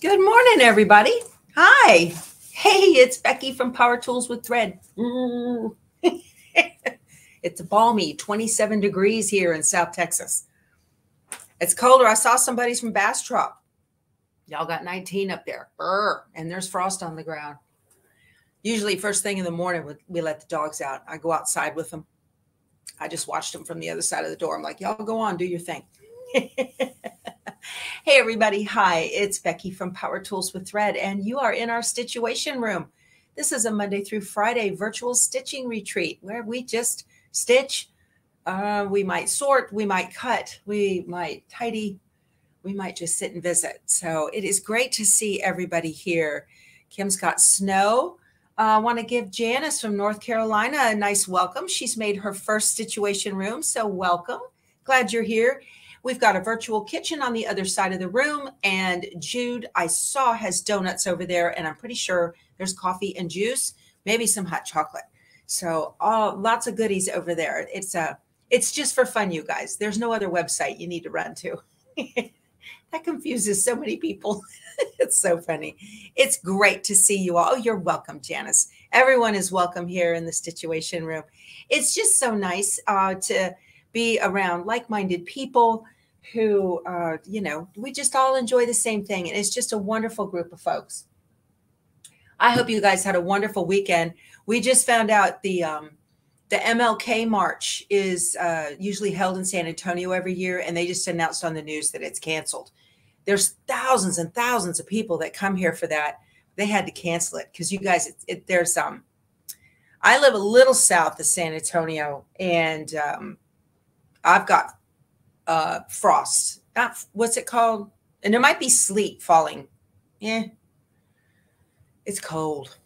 Good morning, everybody. Hi. Hey, it's Becky from Power Tools with Thread. it's balmy 27 degrees here in South Texas. It's colder. I saw somebody's from Bastrop. Y'all got 19 up there. Brr, and there's frost on the ground. Usually, first thing in the morning, we let the dogs out. I go outside with them. I just watched them from the other side of the door. I'm like, y'all go on, do your thing. Hey, everybody. Hi, it's Becky from Power Tools with Thread, and you are in our Stitchuation Room. This is a Monday through Friday virtual stitching retreat where we just stitch. Uh, we might sort, we might cut, we might tidy, we might just sit and visit. So it is great to see everybody here. Kim's got snow. Uh, I want to give Janice from North Carolina a nice welcome. She's made her first Stitchuation Room, so welcome. Glad you're here. We've got a virtual kitchen on the other side of the room. And Jude, I saw, has donuts over there. And I'm pretty sure there's coffee and juice, maybe some hot chocolate. So uh, lots of goodies over there. It's a, uh, it's just for fun, you guys. There's no other website you need to run to. that confuses so many people. it's so funny. It's great to see you all. You're welcome, Janice. Everyone is welcome here in the Stitchuation Room. It's just so nice uh, to be around like-minded people who uh, you know we just all enjoy the same thing and it's just a wonderful group of folks. I hope you guys had a wonderful weekend. We just found out the um, the mlk march is uh, usually held in san antonio every year and they just announced on the news that it's canceled. There's thousands and thousands of people that come here for that. They had to cancel it because you guys it, it, there's um i live a little south of san antonio and um, i've got uh, frost. Not what's it called? And there might be sleet falling. Yeah, it's cold.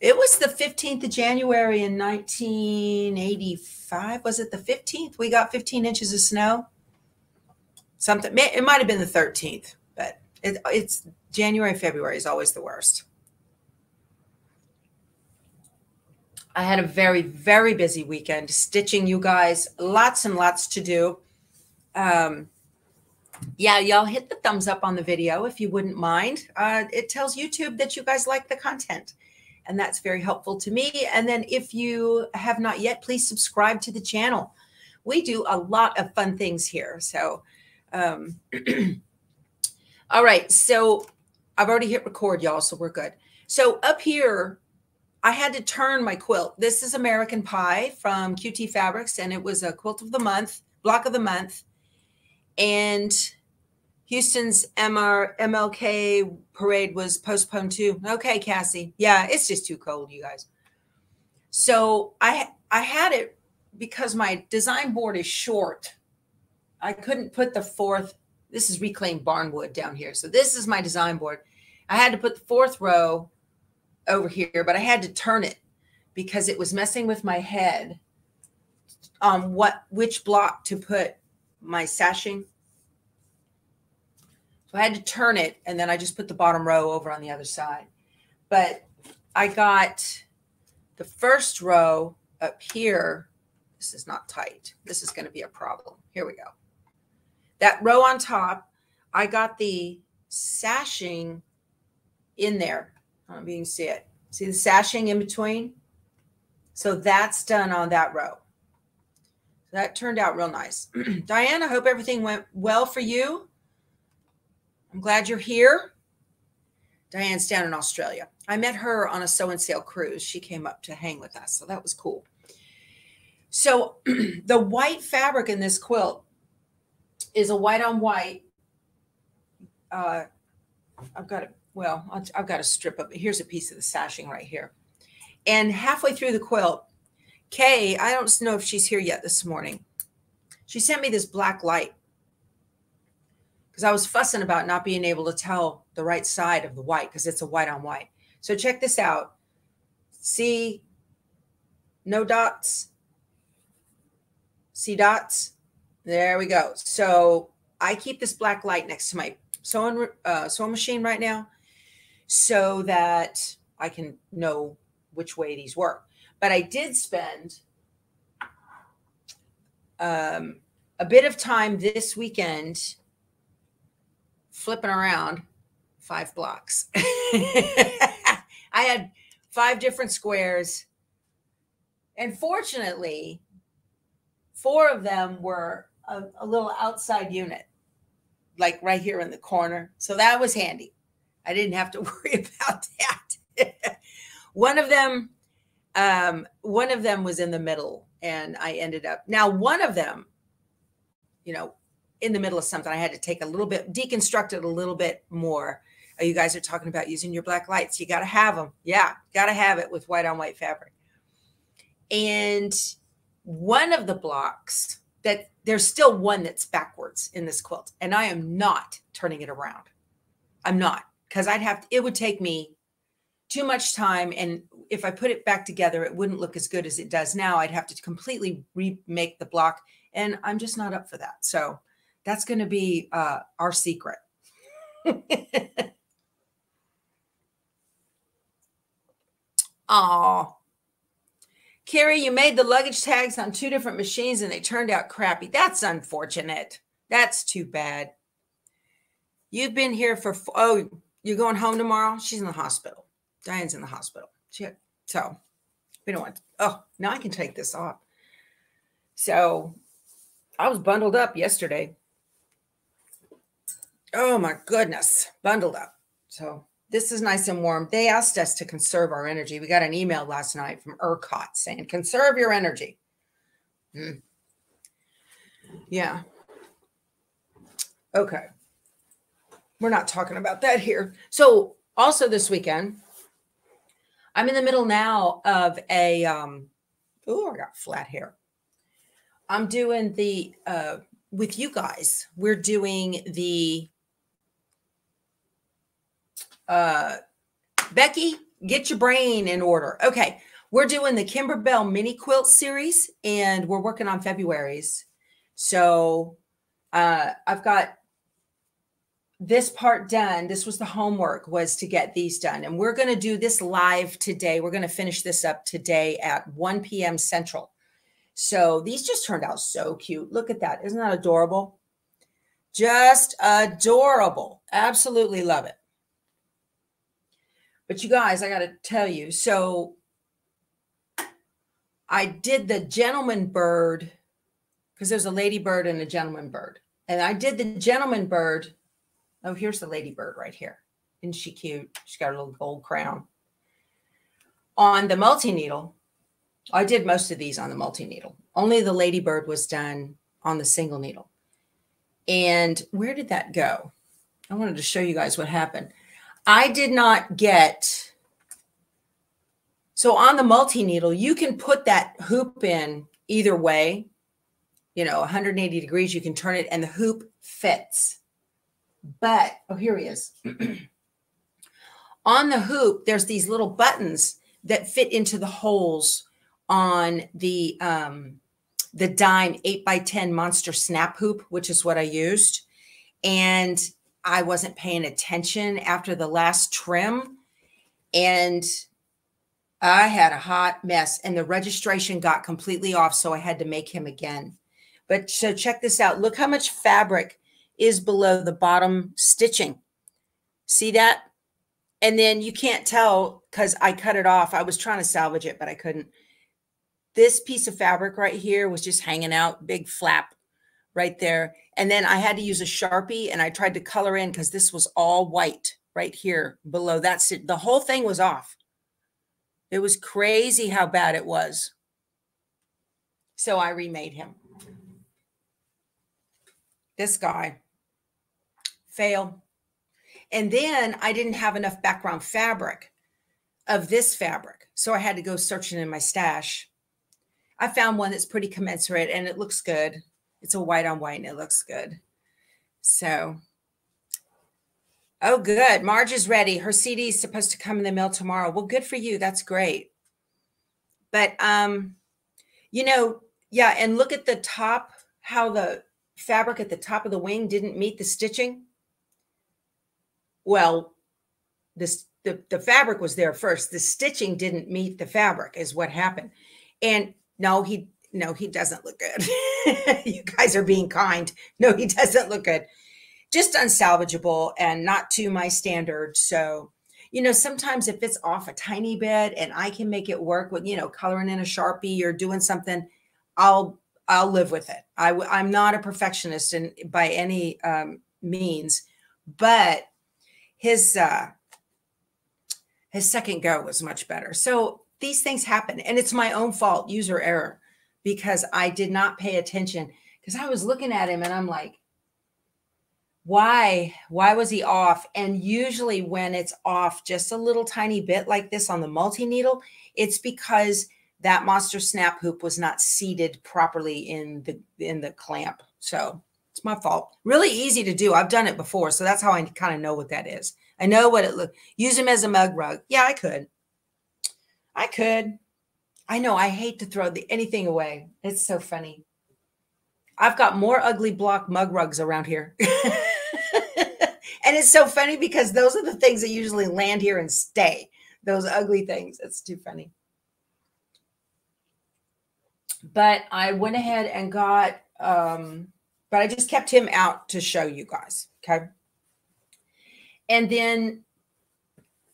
It was the 15th of January in 1985. Was it the 15th? We got 15 inches of snow. Something. It might have been the 13th, but it, it's January, February is always the worst. I had a very, very busy weekend stitching you guys. Lots and lots to do um, yeah, y'all hit the thumbs up on the video if you wouldn't mind. Uh, it tells YouTube that you guys like the content, and that's very helpful to me. And then if you have not yet, please subscribe to the channel. We do a lot of fun things here. So, um, all right. So I've already hit record, y'all, so we're good. So up here, I had to turn my quilt. This is American Pie from QT Fabrics, and it was a quilt of the month, block of the month and Houston's MR MLK parade was postponed too. Okay, Cassie. Yeah, it's just too cold, you guys. So I I had it because my design board is short. I couldn't put the fourth. This is reclaimed barnwood down here. So this is my design board. I had to put the fourth row over here, but I had to turn it because it was messing with my head on what which block to put my sashing. So I had to turn it and then I just put the bottom row over on the other side. But I got the first row up here. This is not tight. This is going to be a problem. Here we go. That row on top, I got the sashing in there. I don't know if you can see it. See the sashing in between? So that's done on that row. That turned out real nice. Diane, I hope everything went well for you. I'm glad you're here. Diane's down in Australia. I met her on a sew and sail cruise. She came up to hang with us, so that was cool. So the white fabric in this quilt is a white on white. Uh, I've got it. Well, I've got a strip of it. Here's a piece of the sashing right here. And halfway through the quilt, Kay, I don't know if she's here yet this morning. She sent me this black light because I was fussing about not being able to tell the right side of the white because it's a white on white. So check this out. See, no dots. See dots? There we go. So I keep this black light next to my sewing uh, sewing machine right now so that I can know which way these work. But I did spend um, a bit of time this weekend flipping around, five blocks. I had five different squares. And fortunately, four of them were a, a, little outside unit, like right here in the corner. So that was handy. I didn't have to worry about that. one of them, um, one of them was in the middle, and I ended up now one of them, you know, in the middle of something. I had to take a little bit, deconstruct it a little bit more. Oh, you guys are talking about using your black lights. You got to have them. Yeah, got to have it with white on white fabric. And one of the blocks that there's still one that's backwards in this quilt, and I am not turning it around. I'm not because I'd have it would take me too much time. And if I put it back together, it wouldn't look as good as it does now. I'd have to completely remake the block. And I'm just not up for that. So that's going to be uh, our secret. Oh, Carrie, you made the luggage tags on two different machines and they turned out crappy. That's unfortunate. That's too bad. You've been here for, oh, you're going home tomorrow? She's in the hospital. Diane's in the hospital. She, so we don't want, to, oh, now I can take this off. So I was bundled up yesterday. Oh my goodness, bundled up. So this is nice and warm. They asked us to conserve our energy. We got an email last night from ERCOT saying, conserve your energy. Hmm. Yeah. Okay. We're not talking about that here. So, also this weekend, I'm in the middle now of a, um, oh, I got flat hair. I'm doing the, uh, with you guys, we're doing the uh, Becky, get your brain in order. Okay, we're doing the Kimberbell mini quilt series, and we're working on February's. So uh, I've got this part done. This was the homework was to get these done, and we're going to do this live today. We're going to finish this up today at 1 p.m. Central. So these just turned out so cute. Look at that. Isn't that adorable? Just adorable. Absolutely love it. But you guys, I got to tell you, so I did the gentleman bird because there's a lady bird and a gentleman bird. And I did the gentleman bird. Oh, here's the ladybird right here. Isn't she cute? She's got a little gold crown. On the multi needle, I did most of these on the multi needle. Only the ladybird was done on the single needle. And where did that go? I wanted to show you guys what happened. I did not get. So on the multi needle, you can put that hoop in either way, you know, 180 degrees, you can turn it and the hoop fits. But, oh, here he is. on the hoop, there's these little buttons that fit into the holes on the um, the dime 8 by 10 monster snap hoop, which is what I used. And I wasn't paying attention after the last trim. And I had a hot mess and the registration got completely off. So I had to make him again. But so check this out. Look how much fabric is below the bottom stitching. See that? And then you can't tell because I cut it off. I was trying to salvage it, but I couldn't. This piece of fabric right here was just hanging out, big flap right there. And then I had to use a Sharpie and I tried to color in because this was all white right here below. That's it. The whole thing was off. It was crazy how bad it was. So I remade him. This guy. Fail. And then I didn't have enough background fabric of this fabric. So I had to go searching in my stash. I found one that's pretty commensurate and it looks good. It's a white on white and it looks good. So, oh, good. Marge is ready. Her CD is supposed to come in the mail tomorrow. Well, good for you. That's great. But, um, you know, yeah. And look at the top, how the fabric at the top of the wing didn't meet the stitching. Well, this the, the fabric was there first. The stitching didn't meet the fabric, is what happened. And no, he no, he doesn't look good. you guys are being kind. No, he doesn't look good. just unsalvageable and not to my standard. So, you know, sometimes if it's off a tiny bit and I can make it work with, you know, coloring in a Sharpie or doing something, I'll I'll live with it. I, I'm not a perfectionist in, by any um, means, but his uh, his second go was much better. So these things happen, and it's my own fault, user error, because I did not pay attention. Because I was looking at him and I'm like, why why was he off and usually when it's off just a little tiny bit like this on the multi needle it's because that monster snap hoop was not seated properly in the in the clamp so it's my fault. Really easy to do. I've done it before so that's how i kind of know what that is. I know what it look use them as a mug rug. Yeah i could. I could. I know i hate to throw the, anything away. It's so funny. I've got more ugly block mug rugs around here. And it's so funny because those are the things that usually land here and stay. Those ugly things. It's too funny. But I went ahead and got, um, but I just kept him out to show you guys. Okay. And then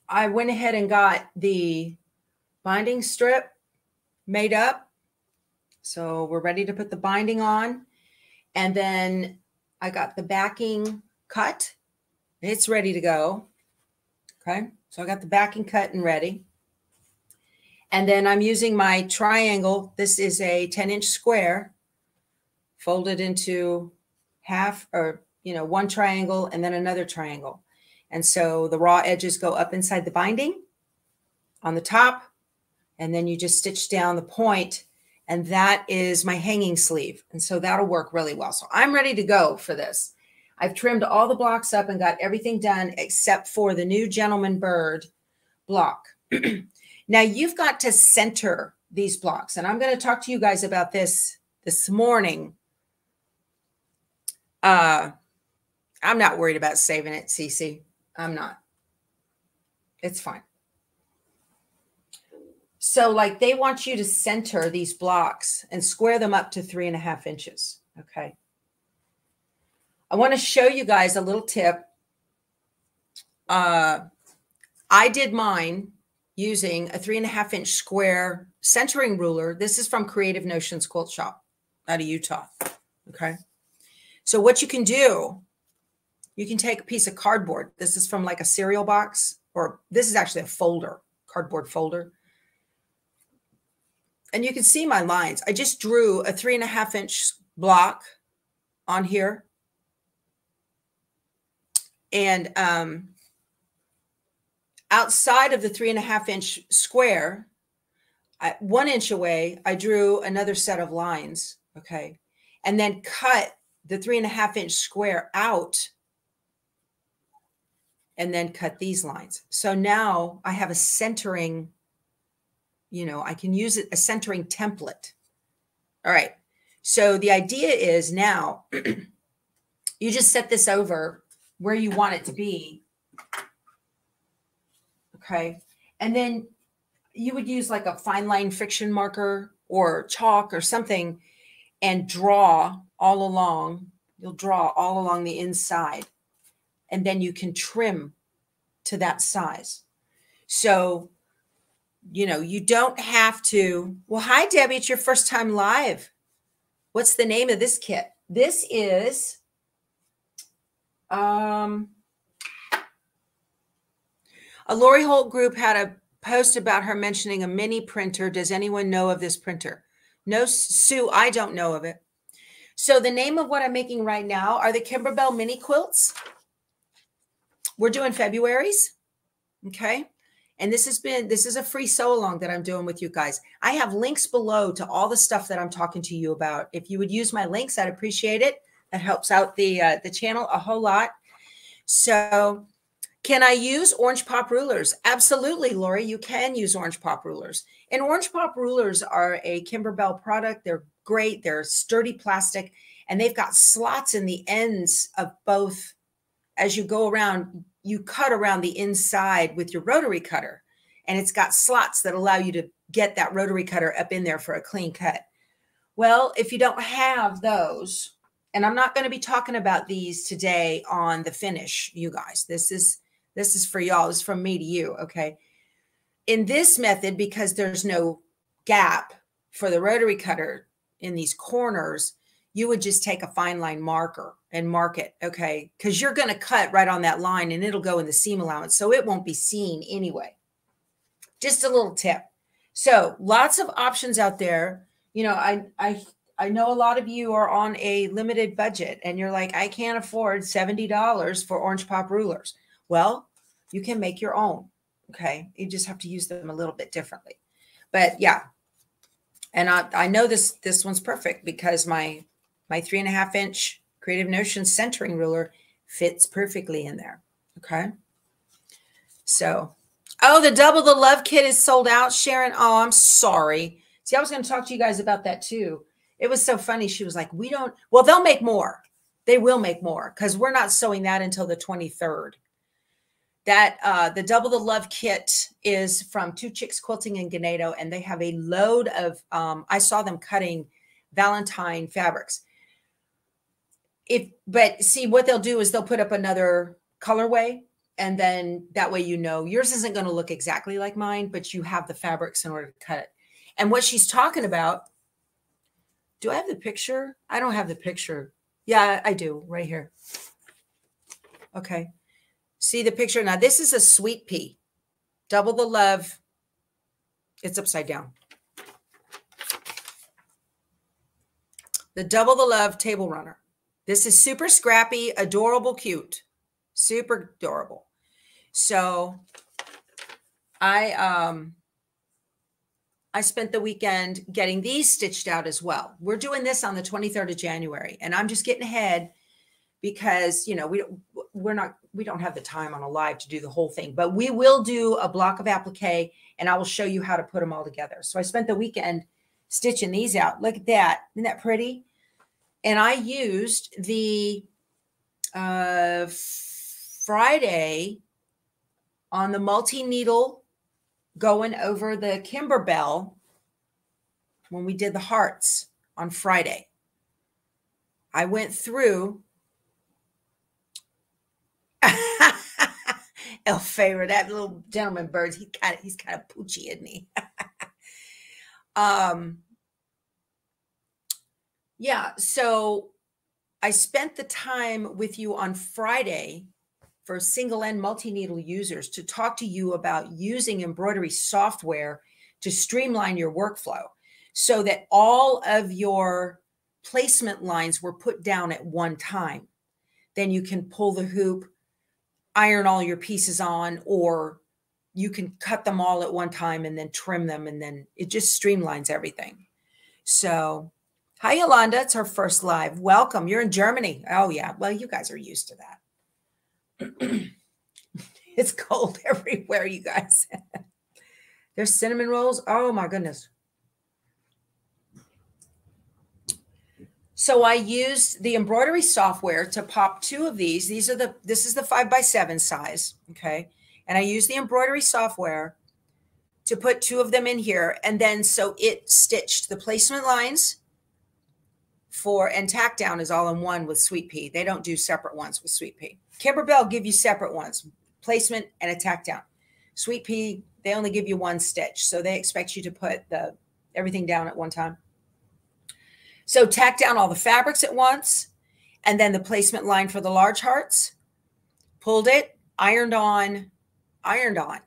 I went ahead and got the binding strip made up. So we're ready to put the binding on. And then I got the backing cut. It's ready to go. Okay. So I got the backing cut and ready. And then I'm using my triangle. This is a 10 inch square folded into half or, you know, one triangle and then another triangle. And so the raw edges go up inside the binding on the top. And then you just stitch down the point and that is my hanging sleeve. And so that'll work really well. So I'm ready to go for this. I've trimmed all the blocks up and got everything done except for the new gentleman bird block. Now you've got to center these blocks. And I'm going to talk to you guys about this this morning. Uh, I'm not worried about saving it, Cece. I'm not. It's fine. So, like, they want you to center these blocks and square them up to three and a half inches. Okay. I want to show you guys a little tip. Uh, I did mine using a three and a half inch square centering ruler. This is from Creative Notions Quilt Shop out of Utah. Okay. So what you can do, you can take a piece of cardboard. This is from like a cereal box, or this is actually a folder, cardboard folder. And you can see my lines. I just drew a three and a half inch block on here. And um, outside of the three and a half inch square, I, one inch away, I drew another set of lines. Okay. And then cut the three and a half inch square out and then cut these lines. So now I have a centering, you know, I can use it a centering template. All right. So the idea is now you just set this over where you want it to be Okay. And then you would use like a fine line friction marker or chalk or something and draw all along. You'll draw all along the inside. And then you can trim to that size. So, you know, you don't have to. Well, hi, Debbie. It's your first time live. What's the name of this kit? This is um a Lori Holt group had a post about her mentioning a mini printer. Does anyone know of this printer? No, Sue, I don't know of it. So the name of what I'm making right now are the Kimberbell mini quilts. We're doing February's. Okay. And this has been, this is a free sew along that I'm doing with you guys. I have links below to all the stuff that I'm talking to you about. If you would use my links, I'd appreciate it. That helps out the, uh, the channel a whole lot. So can I use orange pop rulers? Absolutely, Lori, you can use orange pop rulers. And orange pop rulers are a Kimberbell product. They're great. They're sturdy plastic and they've got slots in the ends of both. As you go around, you cut around the inside with your rotary cutter and it's got slots that allow you to get that rotary cutter up in there for a clean cut. Well, if you don't have those, and I'm not going to be talking about these today on the finish, you guys. This is this is for y'all. Is from me to you, okay? In this method, because there's no gap for the rotary cutter in these corners, you would just take a fine line marker and mark it, okay? Because you're going to cut right on that line and it'll go in the seam allowance, so it won't be seen anyway. Just a little tip. So lots of options out there. You know, I I I know a lot of you are on a limited budget and you're like, I can't afford $70 for orange pop rulers. Well, you can make your own. Okay. You just have to use them a little bit differently. But yeah. And I, I know this this one's perfect because my my three and a half inch creative notion centering ruler fits perfectly in there. Okay. So oh, the double the love kit is sold out, Sharon. Oh, I'm sorry. See, I was going to talk to you guys about that too it was so funny. She was like, We don't, well, they'll make more. They will make more because we're not sewing that until the 23rd. That uh, the Double the Love kit is from Two Chicks Quilting in Ganado, and they have a load of, um, I saw them cutting Valentine fabrics. If, but see, what they'll do is they'll put up another colorway and then that way you know yours isn't going to look exactly like mine but you have the fabrics in order to cut it and what she's talking about do I have the picture? I don't have the picture. Yeah, I do right here. Okay. See the picture? Now, this is a sweet pea. Double the love. It's upside down. The double the love table runner. This is super scrappy, adorable, cute. Super adorable. So I um I spent the weekend getting these stitched out as well. We're doing this on the 23rd of January, and I'm just getting ahead because you know we we're not we don't have the time on a live to do the whole thing, but we will do a block of applique, and I will show you how to put them all together. So I spent the weekend stitching these out. Look at that, isn't that pretty? And I used the uh, Friday on the multi needle going over the Kimberbell when we did the hearts on Friday. I went through El Favor, that little gentleman birds. He kind of he's kind of poochy, isn't he? um yeah, so I spent the time with you on Friday for single end multi needle users to talk to you about using embroidery software to streamline your workflow so that all of your placement lines were put down at one time. Then you can pull the hoop, iron all your pieces on, or you can cut them all at one time and then trim them, and then it just streamlines everything. So, hi, Yolanda. It's our first live. Welcome. You're in Germany. Oh, yeah. Well, you guys are used to that. it's cold everywhere, you guys. There's cinnamon rolls. Oh my goodness. So I used the embroidery software to pop two of these. These are the, this is the five by seven size. Okay. And I used the embroidery software to put two of them in here. And then so it stitched the placement lines for, and tack down is all in one with Sweet Pea. They don't do separate ones with Sweet Pea. Kimberbell give you separate ones, placement and a tack down. Sweet pea, they only give you one stitch. So they expect you to put the everything down at one time. So tack down all the fabrics at once and then the placement line for the large hearts. Pulled it, ironed on, ironed on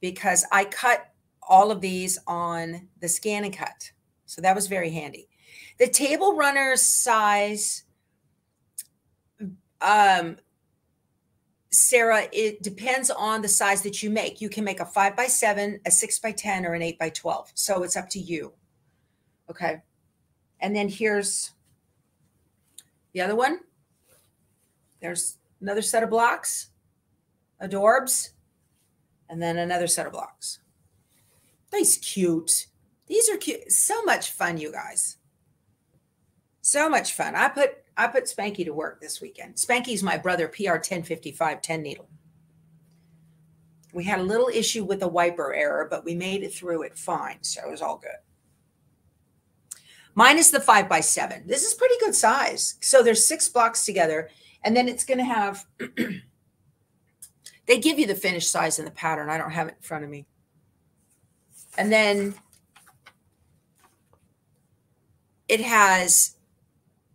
because I cut all of these on the scan and cut. So that was very handy. The table runner size um, Sarah, it depends on the size that you make. You can make a five by seven, a six by 10, or an eight by 12. So it's up to you. Okay. And then here's the other one. There's another set of blocks, adorbs, and then another set of blocks. Nice, cute. These are cute. So much fun, you guys. So much fun. I put I put Spanky to work this weekend. Spanky's my brother, PR 1055 10 needle. We had a little issue with a wiper error, but we made it through it fine. So it was all good. Mine is the five by seven. This is pretty good size. So there's six blocks together, and then it's going to have. they give you the finished size in the pattern. I don't have it in front of me. And then it has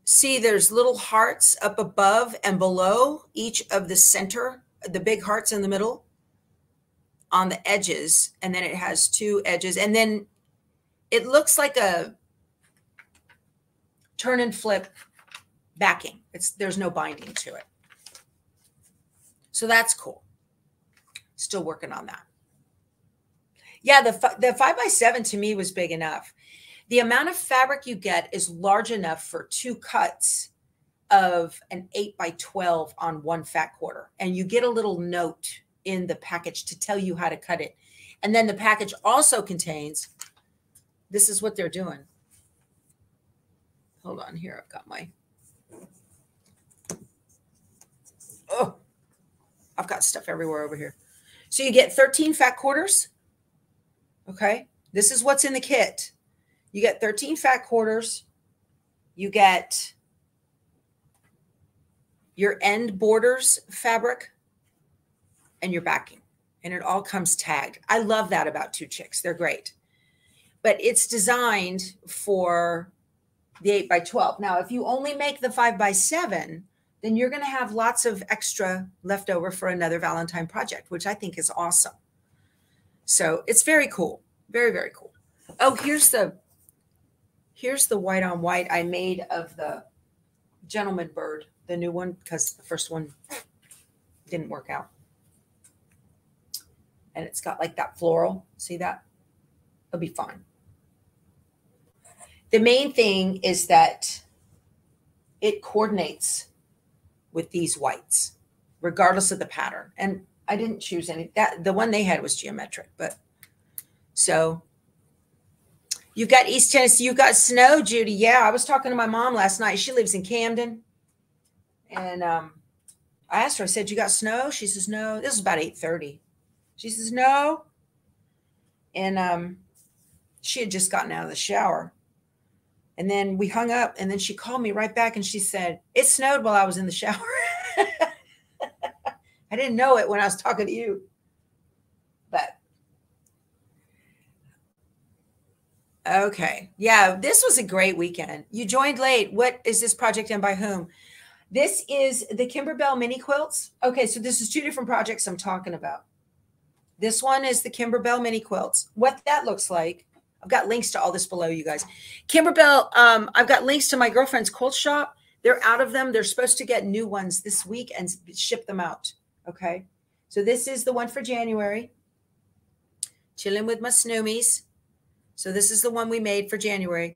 see there's little hearts up above and below each of the center the big hearts in the middle on the edges and then it has two edges and then it looks like a turn and flip backing. It's there's no binding to it. So that's cool. Still working on that. Yeah the the five by seven to me was big enough. The amount of fabric you get is large enough for two cuts of an 8 by 12 on one fat quarter. And you get a little note in the package to tell you how to cut it. And then the package also contains this is what they're doing hold on here i've got my oh i've got stuff everywhere over here so you get 13 fat quarters okay this is what's in the kit you get 13 fat quarters. You get your end borders fabric and your backing. And it all comes tagged. I love that about Two Chicks. They're great. But it's designed for the 8 by 12. Now, if you only make the 5 by 7, then you're going to have lots of extra left over for another Valentine project, which I think is awesome. So it's very cool. Very, very cool. Oh, here's the Here's the white on white I made of the gentleman bird, the new one, because the first one didn't work out. And it's got like that floral. See that? It'll be fine. The main thing is that it coordinates with these whites, regardless of the pattern. And I didn't choose any that the one they had was geometric, but so you've got East Tennessee. you've got snow, Judy. Yeah, I was talking to my mom last night. She lives in Camden, and um, I asked her. I said, "You got snow?" She says, "No." This is about eight thirty. She says, "No," and um, she had just gotten out of the shower, and then we hung up. And then she called me right back, and she said, "It snowed while I was in the shower." I didn't know it when I was talking to you, but Okay. Yeah, this was a great weekend. You joined late. What is this project and by whom? This is the Kimberbell mini quilts. Okay, so this is two different projects I'm talking about. This one is the Kimberbell mini quilts. What that looks like, I've got links to all this below, you guys. Kimberbell, um, I've got links to my girlfriend's quilt shop. They're out of them. They're supposed to get new ones this week and ship them out. Okay. So this is the one for January. Chilling with my snowmies. So this is the one we made for January.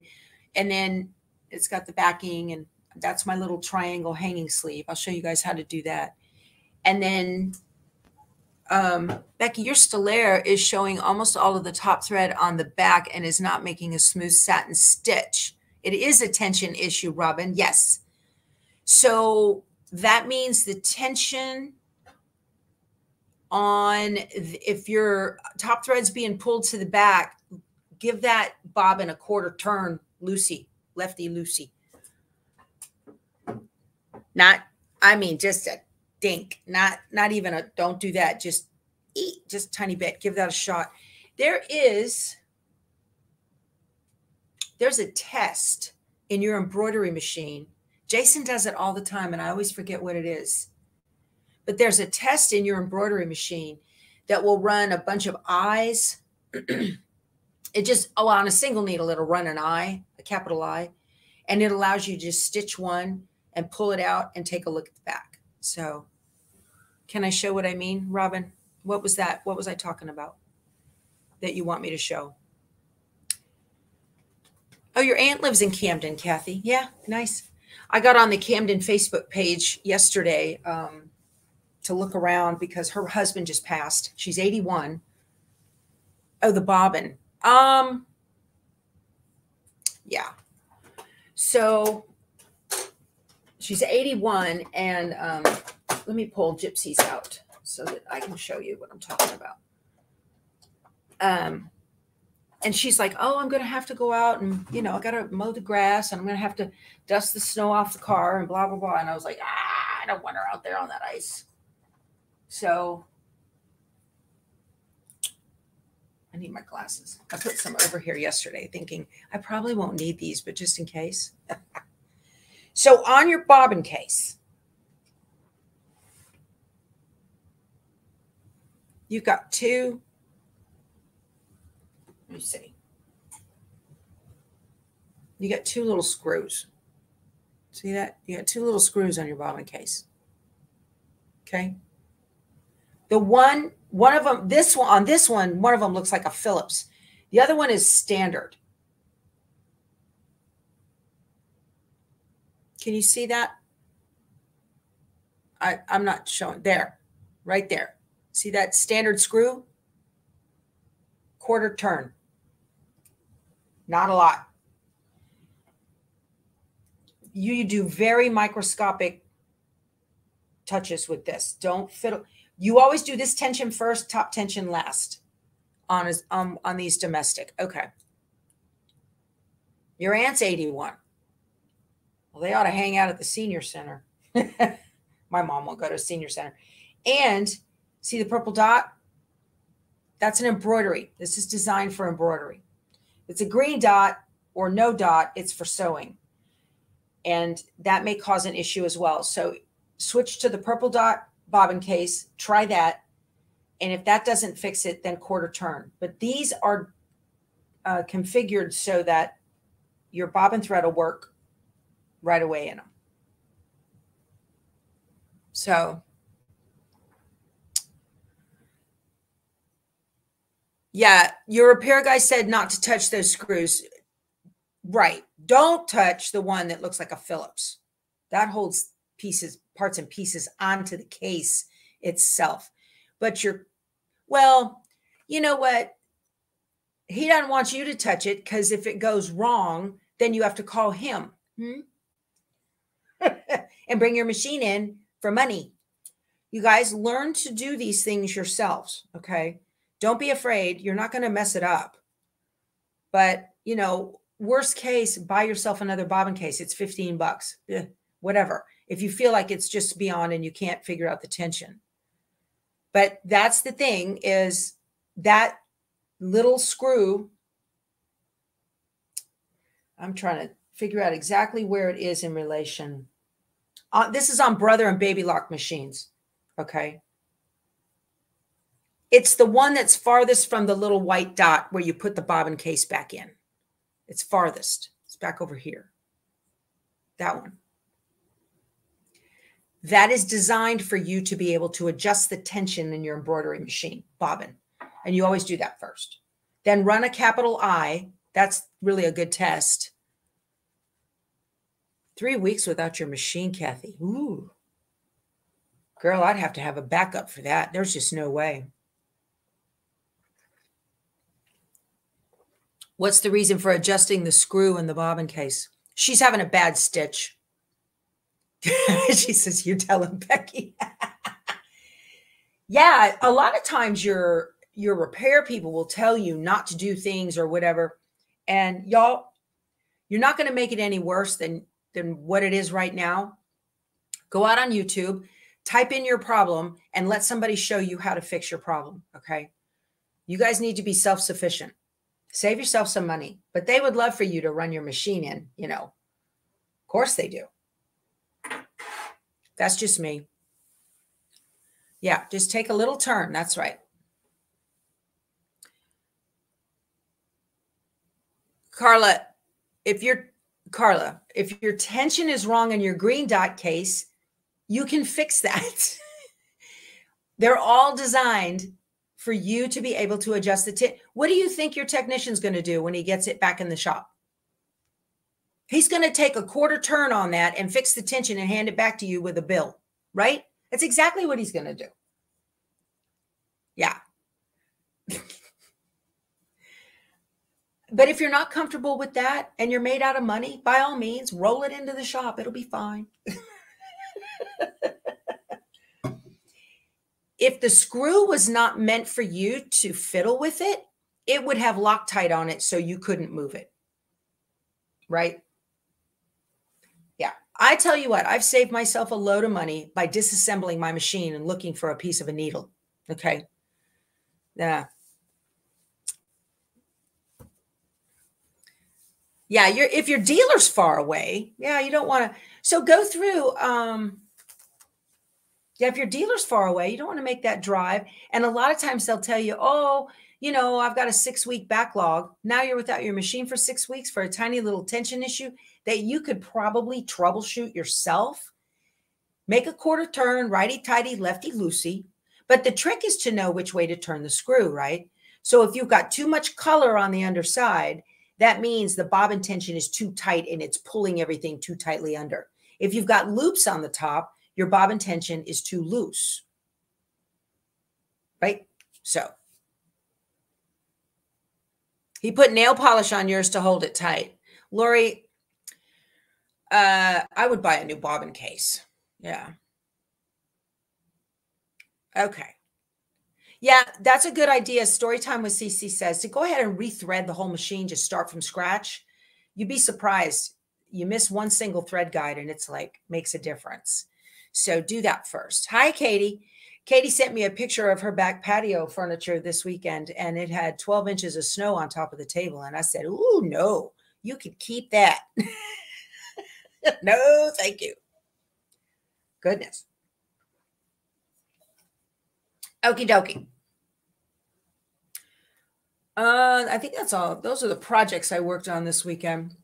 And then it's got the backing and that's my little triangle hanging sleeve. I'll show you guys how to do that. And then um, Becky, your Stellaire is showing almost all of the top thread on the back and is not making a smooth satin stitch. It is a tension issue, Robin. Yes. So that means the tension on if your top thread's being pulled to the back, give that bobbin a quarter turn, Lucy, lefty Lucy. Not, I mean, just a dink, not, not even a, don't do that. Just eat, just tiny bit, give that a shot. There is, there's a test in your embroidery machine. Jason does it all the time, and I always forget what it is. But there's a test in your embroidery machine that will run a bunch of eyes it just oh on a single needle it'll run an eye, a capital I, and it allows you to just stitch one and pull it out and take a look at the back. So can I show what I mean, Robin? What was that? What was I talking about that you want me to show? Oh, your aunt lives in Camden, Kathy. Yeah, nice. I got on the Camden Facebook page yesterday um, to look around because her husband just passed. She's 81. Oh, the bobbin. Um, yeah. So she's 81, and um, let me pull gypsies out so that I can show you what I'm talking about. Um, and she's like, "Oh, I'm going to have to go out and you know, I got to mow the grass and I'm going to have to dust the snow off the car and blah blah blah." And I was like, "Ah, I don't want her out there on that ice." So I need my glasses. I put some over here yesterday, thinking I probably won't need these, but just in case. so on your bobbin case, you've got two let me see. You got two little screws. See that? You got two little screws on your bobbin case. Okay. The one, one of them, this one, on this one, one of them looks like a Phillips. The other one is standard. Can you see that? I, I'm not showing there, right there. See that standard screw? Quarter turn. Not a lot. You do very microscopic touches with this. Don't fiddle. You always do this tension first, top tension last on um, on these domestic. Okay. Your aunt's 81. Well, they ought to hang out at the senior center. My mom won't go to a senior center. And see the purple dot? That's an embroidery. This is designed for embroidery it's a green dot or no dot, it's for sewing. And that may cause an issue as well. So switch to the purple dot bobbin case, try that. And if that doesn't fix it, then quarter turn. But these are uh, configured so that your bobbin thread will work right away in them. So Yeah, your repair guy said not to touch those screws. Right. Don't touch the one that looks like a Phillips. That holds pieces, parts and pieces onto the case itself. But you're, well, you know what? He doesn't want you to touch it because if it goes wrong, then you have to call him hmm? and bring your machine in for money. You guys learn to do these things yourselves. Okay. Don't be afraid. You're not going to mess it up. But, you know, worst case, buy yourself another bobbin case. It's 15 bucks, eh, whatever. If you feel like it's just beyond and you can't figure out the tension. But that's the thing is that little screw. I'm trying to figure out exactly where it is in relation. Uh, this is on brother and baby lock machines. Okay. It's the one that's farthest from the little white dot where you put the bobbin case back in. It's farthest. It's back over here. That one. That is designed for you to be able to adjust the tension in your embroidery machine, bobbin. And you always do that first. Then run a capital I. That's really a good test. Three weeks without your machine, Kathy. Ooh. Girl, I'd have to have a backup for that. There's just no way. What's the reason for adjusting the screw in the bobbin case? She's having a bad stitch. she says, You tell him, Becky. yeah, a lot of times your your repair people will tell you not to do things or whatever. And y'all, you're not going to make it any worse than than what it is right now. Go out on YouTube, type in your problem, and let somebody show you how to fix your problem. Okay. You guys need to be self-sufficient save yourself some money. But they would love for you to run your machine in, you know. Of course they do. That's just me. Yeah, just take a little turn. That's right. Carla, if your Carla, if your tension is wrong in your green dot case, you can fix that. They're all designed for you to be able to adjust the tip. What do you think your technician's going to do when he gets it back in the shop? He's going to take a quarter turn on that and fix the tension and hand it back to you with a bill, right? That's exactly what he's going to do. Yeah. but if you're not comfortable with that and you're made out of money, by all means, roll it into the shop. It'll be fine. if the screw was not meant for you to fiddle with it, it would have Loctite on it so you couldn't move it. Right? Yeah. I tell you what, I've saved myself a load of money by disassembling my machine and looking for a piece of a needle. Okay. Yeah. Yeah, you're if your dealer's far away, yeah, you don't want to. So go through um yeah, if your dealer's far away, you don't want to make that drive. And a lot of times they'll tell you, oh, you know, I've got a six week backlog. Now you're without your machine for six weeks for a tiny little tension issue that you could probably troubleshoot yourself. Make a quarter turn, righty tighty, lefty loosey. But the trick is to know which way to turn the screw, right? So if you've got too much color on the underside, that means the bobbin tension is too tight and it's pulling everything too tightly under. If you've got loops on the top, your bobbin tension is too loose. Right? So he put nail polish on yours to hold it tight. Lori, uh, I would buy a new bobbin case. Yeah. Okay. Yeah, that's a good idea. Story time with CC says to go ahead and rethread the whole machine, just start from scratch. You'd be surprised. You miss one single thread guide and it's like makes a difference. So do that first. Hi, Katie. Katie sent me a picture of her back patio furniture this weekend, and it had 12 inches of snow on top of the table. And I said, Ooh, no, you can keep that. no, thank you. Goodness. Okie dokie. Uh, I think that's all. Those are the projects I worked on this weekend.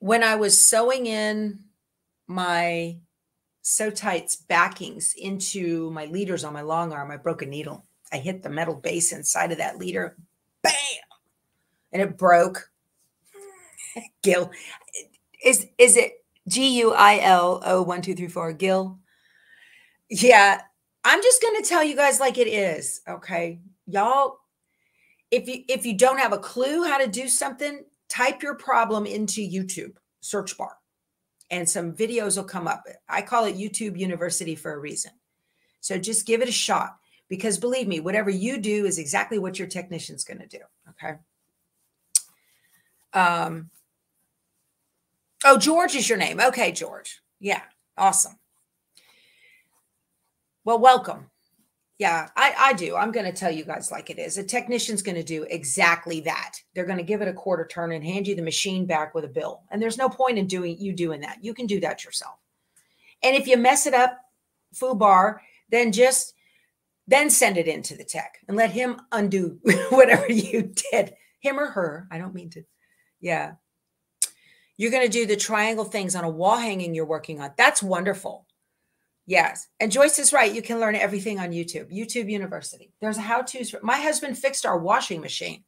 When I was sewing in my Sew Tights backings into my leaders on my long arm, I broke a needle. I hit the metal base inside of that leader, bam, and it broke. Gil, is is it G U I L O one two three four? Gil. Yeah, I'm just going to tell you guys like it is. Okay, y'all. If you if you don't have a clue how to do something, type your problem into YouTube search bar and some videos will come up. I call it YouTube University for a reason. So just give it a shot because believe me, whatever you do is exactly what your technician's going to do. Okay. Um, oh, George is your name. Okay, George. Yeah, awesome. Well, welcome. Yeah, I, I do. I'm going to tell you guys like it is. A technician's going to do exactly that. They're going to give it a quarter turn and hand you the machine back with a bill. And there's no point in doing you doing that. You can do that yourself. And if you mess it up, foobar, then just then send it into the tech and let him undo whatever you did. Him or her. I don't mean to. Yeah. You're going to do the triangle things on a wall hanging you're working on. That's wonderful. Yes. And Joyce is right. You can learn everything on YouTube, YouTube University. There's a how to's. My husband fixed our washing machine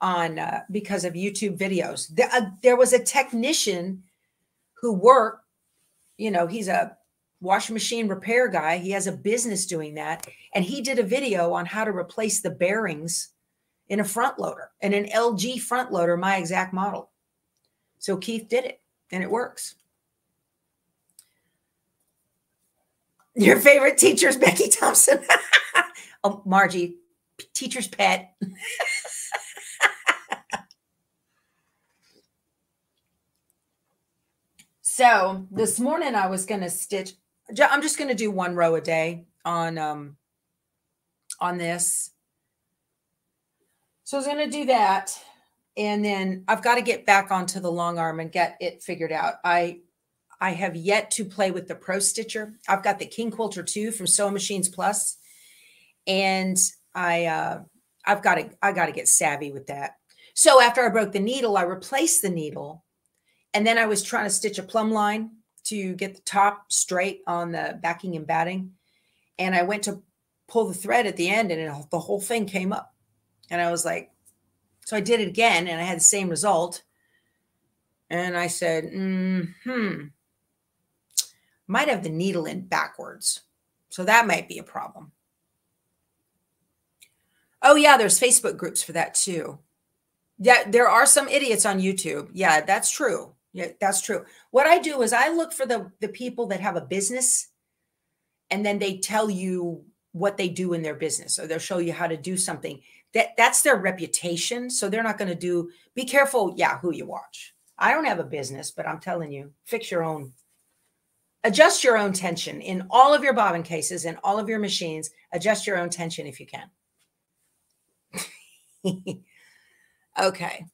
on uh, because of YouTube videos. Uh, there was a technician who worked, you know, he's a washing machine repair guy. He has a business doing that. And he did a video on how to replace the bearings in a front loader and an LG front loader, my exact model. So Keith did it and it works. Your favorite teacher is Becky Thompson. oh, Margie, teacher's pet. so this morning I was going to stitch. I'm just going to do one row a day on um on this. So I was going to do that. And then I've got to get back onto the long arm and get it figured out. I I have yet to play with the Pro Stitcher. I've got the King Quilter 2 from Sewing Machines Plus, and I uh, I've got to I got to get savvy with that. So after I broke the needle, I replaced the needle, and then I was trying to stitch a plumb line to get the top straight on the backing and batting, and I went to pull the thread at the end, and it, the whole thing came up, and I was like, so I did it again, and I had the same result. And I said, hmm, might have the needle in backwards. So that might be a problem. Oh, yeah, there's Facebook groups for that too. Yeah, there are some idiots on YouTube. Yeah, that's true. Yeah, that's true. What I do is I look for the the people that have a business and then they tell you what they do in their business or they'll show you how to do something that that's their reputation so they're not going to do be careful yeah who you watch i don't have a business but i'm telling you fix your own adjust your own tension in all of your bobbin cases and all of your machines. Adjust your own tension if you can. Okay.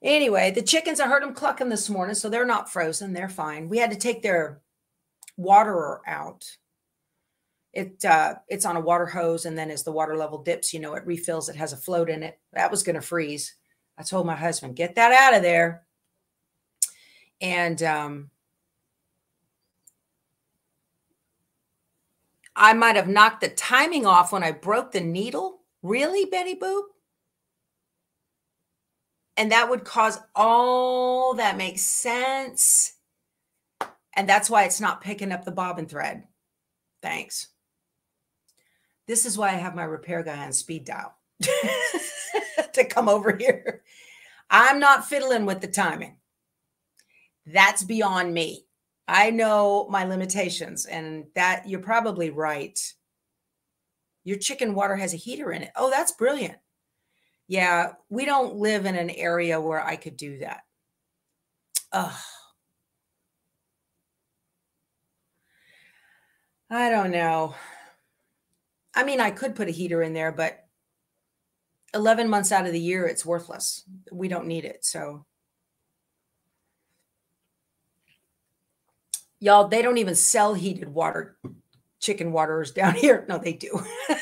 Anyway the chickens i heard them clucking this morning so they're not frozen. They're fine. We had to take their waterer out. It uh, it's on a water hose and then as the water level dips you know it refills. It has a float in it. That was going to freeze. I told my husband get that out of there. And um, i might have knocked the timing off when i broke the needle really betty boop and that would cause all that makes sense and that's why it's not picking up the bobbin thread thanks this is why I have my repair guy on speed dial to come over here. I'm not fiddling with the timing. That's beyond me. I know my limitations, and that you're probably right. Your chicken water has a heater in it. Oh, that's brilliant. Yeah, we don't live in an area where I could do that. Ugh. I don't know. I mean, I could put a heater in there, but 11 months out of the year, it's worthless. We don't need it. So, y'all, they don't even sell heated water, chicken waters down here. No, they do.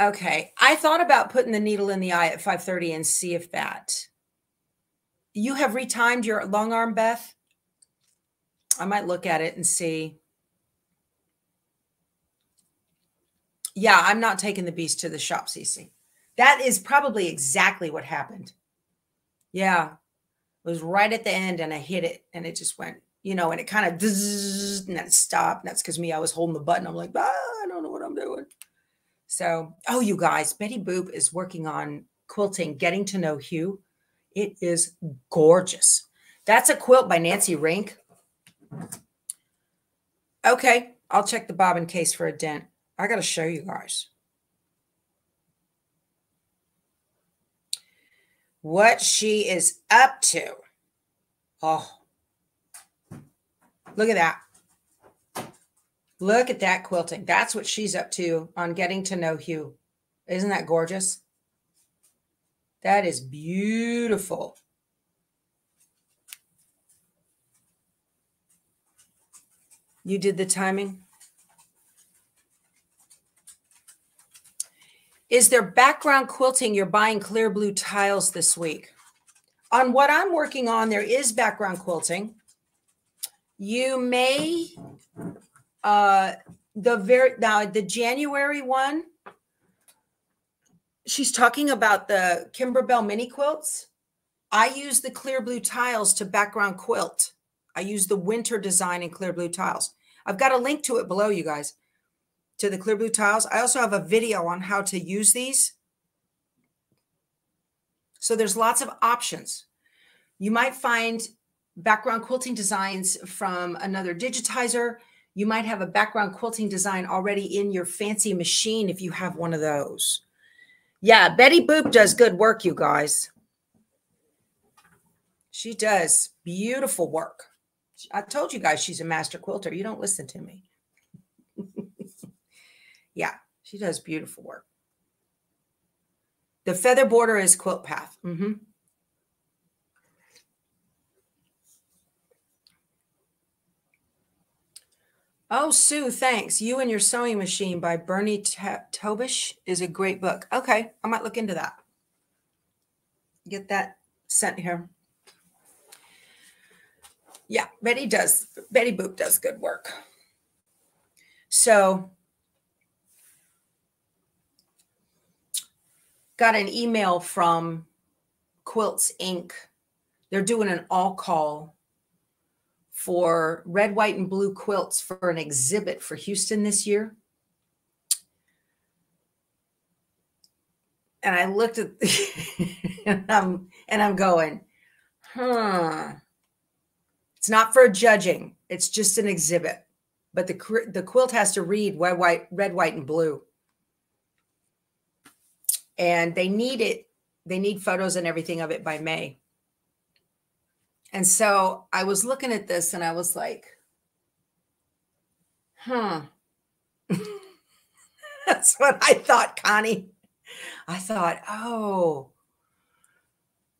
okay. I thought about putting the needle in the eye at 5:30 and see if that. You have retimed your long arm, Beth? I might look at it and see. Yeah, I'm not taking the beast to the shop, Cece. That is probably exactly what happened. Yeah. It was right at the end and I hit it and it just went, you know, and it kind of and then it stopped. And that's because me, I was holding the button. I'm like, ah, I don't know what I'm doing. So, oh, you guys, Betty Boop is working on quilting, Getting to Know Hugh. It is gorgeous. That's a quilt by Nancy Rink. Okay, I'll check the bobbin case for a dent. I got to show you guys. What she is up to. Oh, look at that. Look at that quilting. That's what she's up to on getting to know Hugh. Isn't that gorgeous? That is beautiful. You did the timing? Is there background quilting? You're buying clear blue tiles this week. On what I'm working on, there is background quilting. You may, uh, the very now the January one, she's talking about the Kimberbell mini quilts. I use the clear blue tiles to background quilt. I use the winter design in clear blue tiles. I've got a link to it below, you guys to the clear blue tiles. I also have a video on how to use these. So there's lots of options. You might find background quilting designs from another digitizer. You might have a background quilting design already in your fancy machine if you have one of those. Yeah, Betty Boop does good work, you guys. She does beautiful work. I told you guys she's a master quilter. You don't listen to me. Yeah, she does beautiful work. The feather border is quilt path. Mm-hmm. Oh, Sue, thanks. You and Your Sewing Machine by Bernie Tobish is a great book. Okay, I might look into that. Get that sent here. Yeah, Betty does. Betty Boop does good work. So got an email from Quilts Inc. They're doing an all call for red, white, and blue quilts for an exhibit for Houston this year. And I looked at and I'm and I'm going, huh. It's not for judging. It's just an exhibit. But the the quilt has to read red, white, red, white, and blue. And they need it. They need photos and everything of it by May. And so I was looking at this and I was like, huh. That's what I thought, Connie. I thought, oh,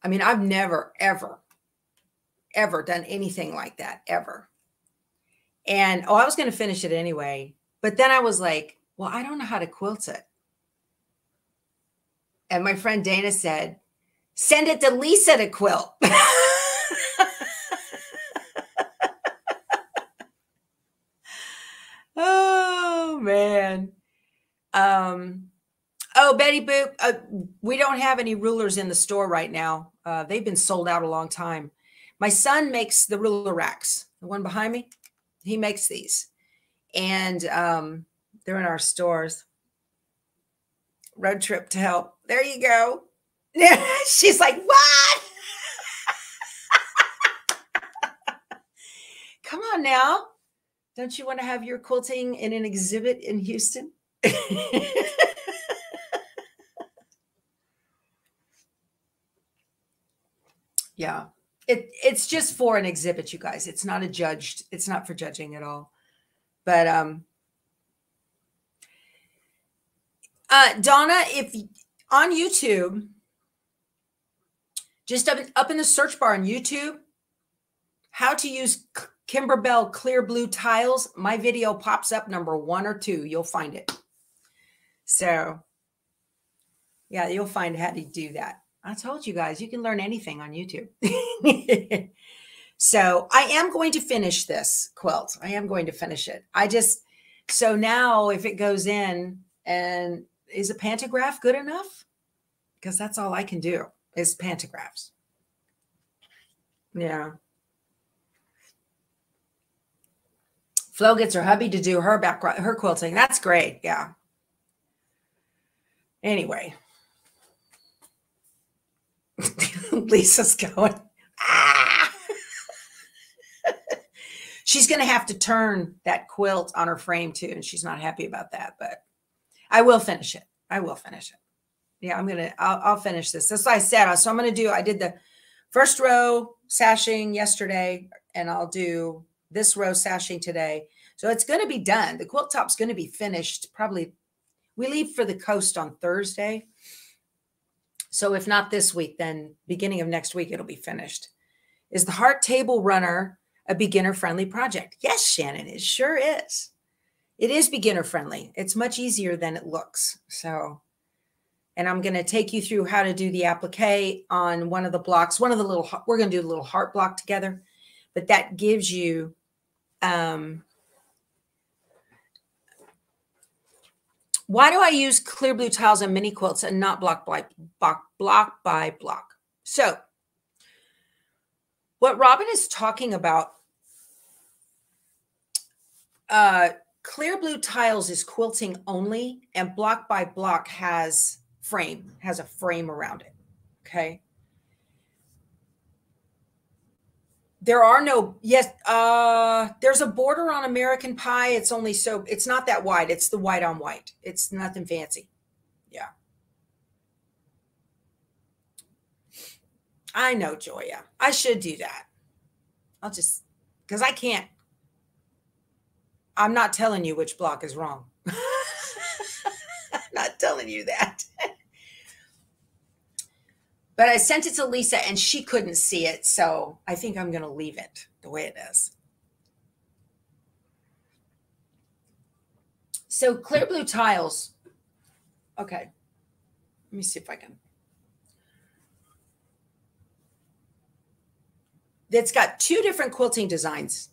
I mean, I've never, ever, ever done anything like that, ever. And oh, I was going to finish it anyway. But then I was like, well, I don't know how to quilt it. And my friend Dana said, send it to Lisa to quilt. oh, man. Um, oh, Betty Boop, uh, we don't have any rulers in the store right now. Uh, they've been sold out a long time. My son makes the ruler racks, the one behind me. He makes these, and um, they're in our stores. Road trip to help. There you go. She's like, what? Come on now. Don't you want to have your quilting in an exhibit in Houston? yeah it it's just for an exhibit you guys it's not a judged it's not for judging at all but um uh donna if on youtube just up, up in the search bar on youtube how to use kimberbell clear blue tiles my video pops up number one or two you'll find it so yeah you'll find how to do that I told you guys, you can learn anything on YouTube. so I am going to finish this quilt. I am going to finish it. I just, so now if it goes in and is a pantograph good enough? Because that's all I can do is pantographs. Yeah. Flo gets her hubby to do her back her quilting. That's great. Yeah. Anyway, Lisa's going, ah. she's going to have to turn that quilt on her frame too. And she's not happy about that, but I will finish it. I will finish it. Yeah, I'm going to, I'll, finish this. That's what I said. So I'm going to do, I did the first row sashing yesterday and I'll do this row sashing today. So it's going to be done. The quilt top's going to be finished probably. We leave for the coast on Thursday. So if not this week, then beginning of next week, it'll be finished. Is the Heart Table Runner a beginner friendly project? Yes, Shannon, it sure is. It is beginner friendly. It's much easier than it looks. So, and I'm going to take you through how to do the applique on one of the blocks. One of the little, we're going to do a little heart block together, but that gives you um, Why do I use clear blue tiles and mini quilts and not block by block, block by block? So what Robin is talking about, uh, clear blue tiles is quilting only and block by block has frame, has a frame around it. Okay. there are no yes uh there's a border on american pie. It's only so it's not that wide. It's the white on white. It's nothing fancy. Yeah. I know joya. I should do that. I'll just because i can't i'm not telling you which block is wrong i'm not telling you that but I sent it to Lisa and she couldn't see it. So I think I'm going to leave it the way it is. So clear blue tiles. Okay. Let me see if I can. It's got two different quilting designs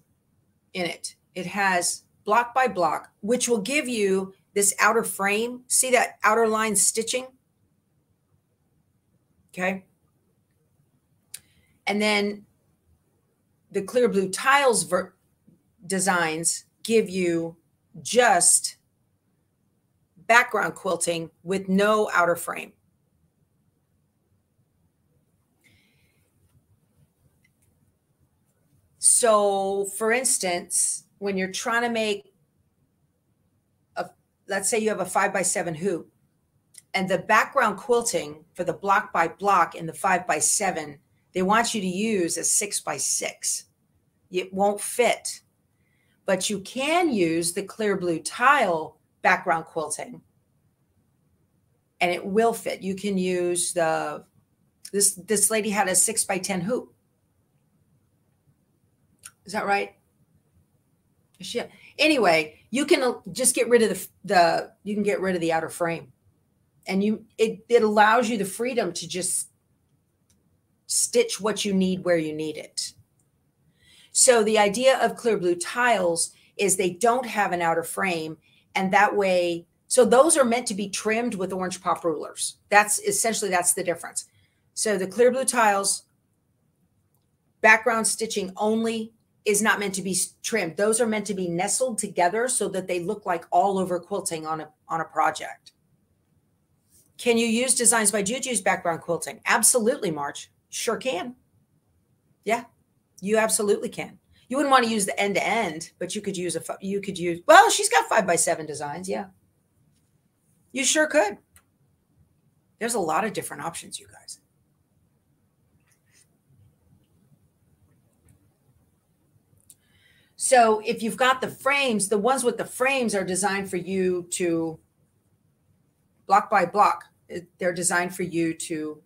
in it. It has block by block, which will give you this outer frame. See that outer line stitching? Okay. And then the clear blue tiles designs give you just background quilting with no outer frame. So, for instance, when you're trying to make a, let's say you have a five by seven hoop, and the background quilting for the block by block in the five by seven, they want you to use a six by six. It won't fit, but you can use the clear blue tile background quilting and it will fit. You can use the this this lady had a six by ten hoop. Is that right? She, anyway, you can uh, just get rid of the the you can get rid of the outer frame, and you it it allows you the freedom to just stitch what you need where you need it. So the idea of clear blue tiles is they don't have an outer frame, and that way so those are meant to be trimmed with orange pop rulers. That's essentially that's the difference. So the clear blue tiles, background stitching only is not meant to be trimmed. Those are meant to be nestled together so that they look like all over quilting on a on a project. Can you use Designs by Juju's background quilting? Absolutely, March. Sure can. Yeah, you absolutely can. You wouldn't want to use the end to end, but you could use a you could use well, she's got five by seven designs. Yeah. You sure could. There's a lot of different options, you guys. So if you've got the frames, the ones with the frames are designed for you to block by block. They're designed for you to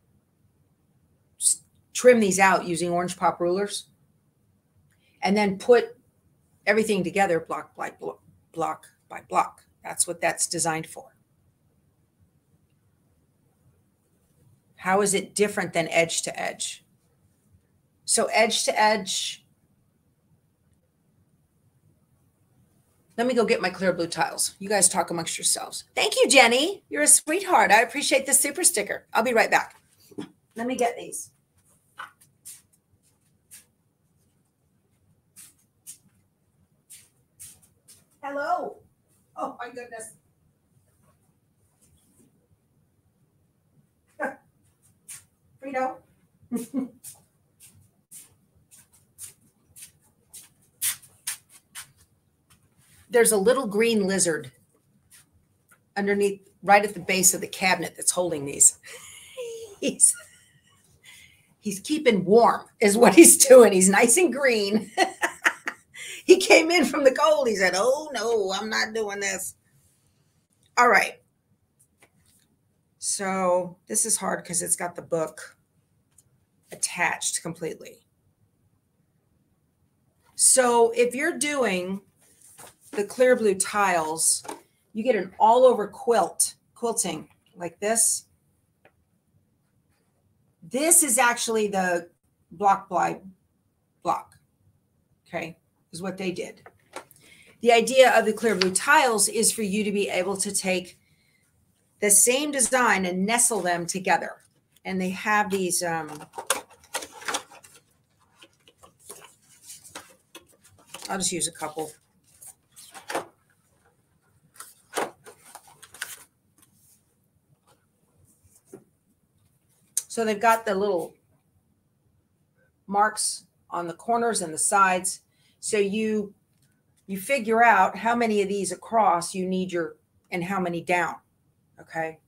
trim these out using orange pop rulers and then put everything together block by block, block by block. That's what that's designed for. How is it different than edge to edge? So edge to edge. Let me go get my clear blue tiles. You guys talk amongst yourselves. Thank you, Jenny. You're a sweetheart. I appreciate the super sticker. I'll be right back. Let me get these. Hello. Oh my goodness. Frito. There's a little green lizard underneath, right at the base of the cabinet that's holding these. he's he's keeping warm, is what he's doing. He's nice and green. he came in from the cold. He said, "Oh no, I'm not doing this." All right. So this is hard because it's got the book attached completely. So if you're doing the clear blue tiles, you get an all over quilt, quilting like this. This is actually the block by block. Okay, is what they did. The idea of the clear blue tiles is for you to be able to take the same design and nestle them together. And they have these, um, I'll just use a couple. So they've got the little marks on the corners and the sides. So you you figure out how many of these across you need your and how many down. Okay.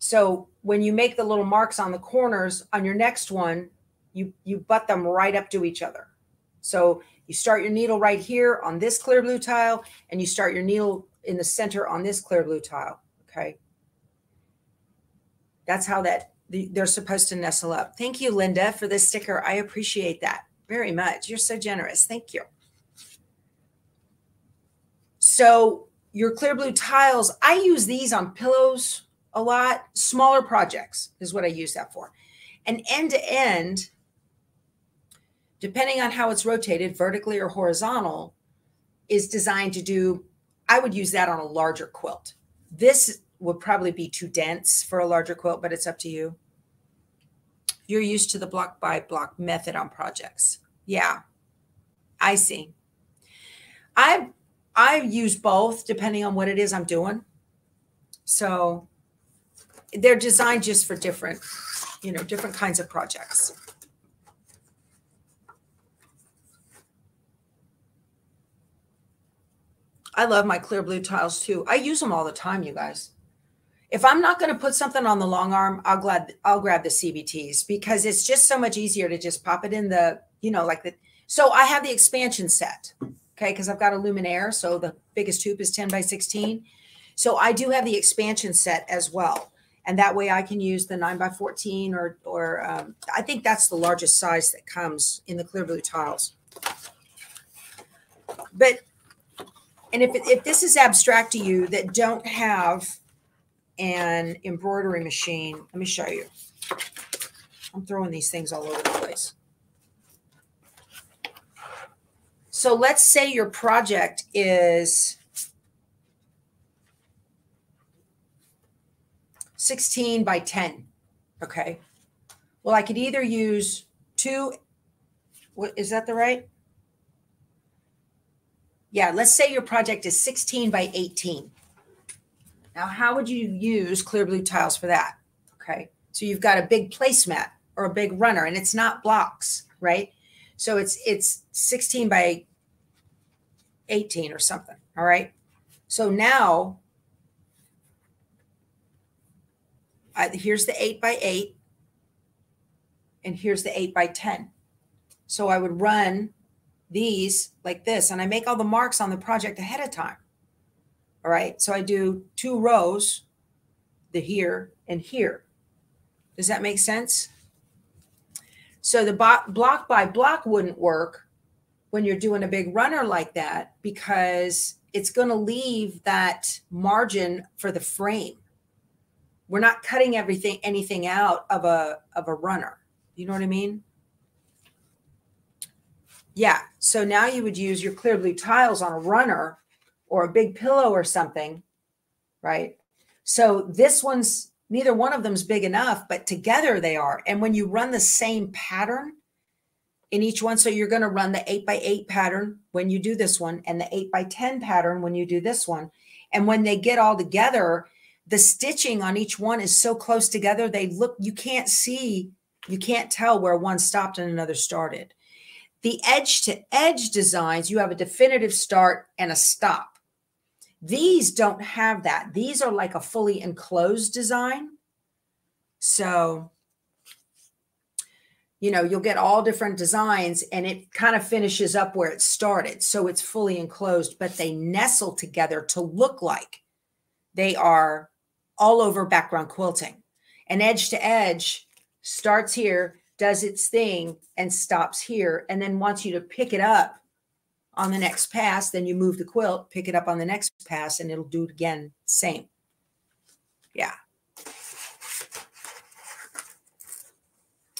So when you make the little marks on the corners on your next one, you, you butt them right up to each other. So you start your needle right here on this clear blue tile and you start your needle in the center on this clear blue tile. Okay. That's how that they're supposed to nestle up. Thank you, Linda, for this sticker. I appreciate that very much. You're so generous. Thank you. So your clear blue tiles, I use these on pillows a lot. Smaller projects is what I use that for. And end to end, depending on how it's rotated, vertically or horizontal, is designed to do, I would use that on a larger quilt. This would probably be too dense for a larger quilt, but it's up to you. You're used to the block by block method on projects. Yeah, I see. I I use both depending on what it is I'm doing. So they're designed just for different, you know, different kinds of projects. I love my clear blue tiles too. I use them all the time, you guys. If I'm not going to put something on the long arm, I'll glad I'll grab the CBTs because it's just so much easier to just pop it in the, you know, like the so I have the expansion set. Okay, because I've got a Luminaire, so the biggest hoop is 10 by 16. So I do have the expansion set as well. And that way I can use the 9 by 14 or or um, I think that's the largest size that comes in the clear blue tiles. But and if, if this is abstract to you that don't have an embroidery machine, let me show you. I'm throwing these things all over the place. So let's say your project is 16 by 10. Okay. Well, I could either use two, what is that the right? Yeah, let's say your project is 16 by 18. Now, how would you use clear blue tiles for that? Okay. So you've got a big placemat or a big runner and it's not blocks, right? So it's it's 16 by 18 or something. All right. So now I, here's the 8 by 8 and here's the 8 by 10. So I would run these like this, and I make all the marks on the project ahead of time. All right. So I do two rows, the here and here. Does that make sense? So the block by block wouldn't work when you're doing a big runner like that because it's going to leave that margin for the frame. We're not cutting everything anything out of a of a runner. You know what I mean? Yeah. So now you would use your clear blue tiles on a runner or a big pillow or something, right? So this one's neither one of them's big enough, but together they are. And when you run the same pattern in each one, so you're going to run the eight by eight pattern when you do this one and the eight by 10 pattern when you do this one. And when they get all together, the stitching on each one is so close together, they look, you can't see, you can't tell where one stopped and another started. The edge to edge designs, you have a definitive start and a stop. These don't have that. These are like a fully enclosed design. So, you know, you'll get all different designs and it kind of finishes up where it started. So it's fully enclosed, but they nestle together to look like they are all over background quilting. And edge to edge starts here does its thing and stops here and then wants you to pick it up on the next pass then you move the quilt pick it up on the next pass and it'll do it again same. Yeah.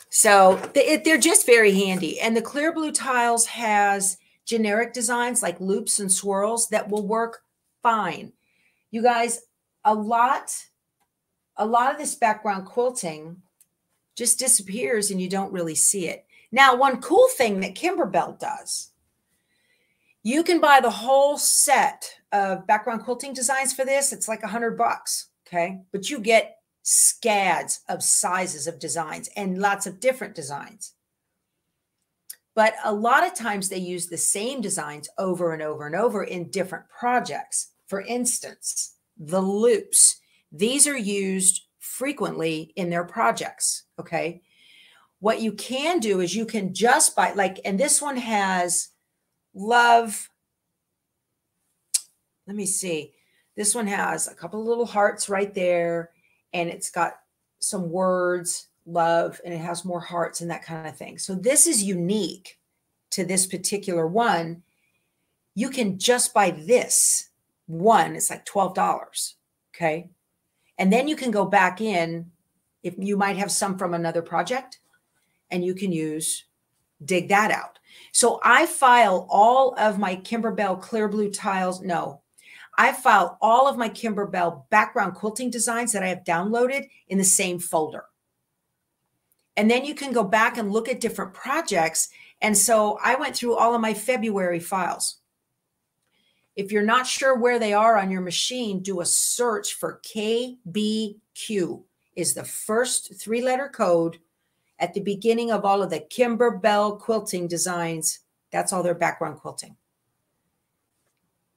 So they're just very handy and the clear blue tiles has generic designs like loops and swirls that will work fine. You guys a lot a lot of this background quilting just disappears and you don't really see it. Now, one cool thing that Kimberbell does, you can buy the whole set of background quilting designs for this. It's like a hundred bucks. Okay. But you get scads of sizes of designs and lots of different designs. But a lot of times they use the same designs over and over and over in different projects. For instance, the loops. These are used frequently in their projects. Okay. What you can do is you can just buy, like, and this one has love. Let me see. This one has a couple little hearts right there, and it's got some words, love, and it has more hearts and that kind of thing. So this is unique to this particular one. You can just buy this one, it's like $12. Okay. And then you can go back in if you might have some from another project and you can use dig that out. So I file all of my Kimberbell clear blue tiles. No, I file all of my Kimberbell background quilting designs that I have downloaded in the same folder. And then you can go back and look at different projects. And so I went through all of my February files. If you're not sure where they are on your machine, do a search for KBQ is the first three letter code at the beginning of all of the Kimberbell quilting designs. That's all their background quilting.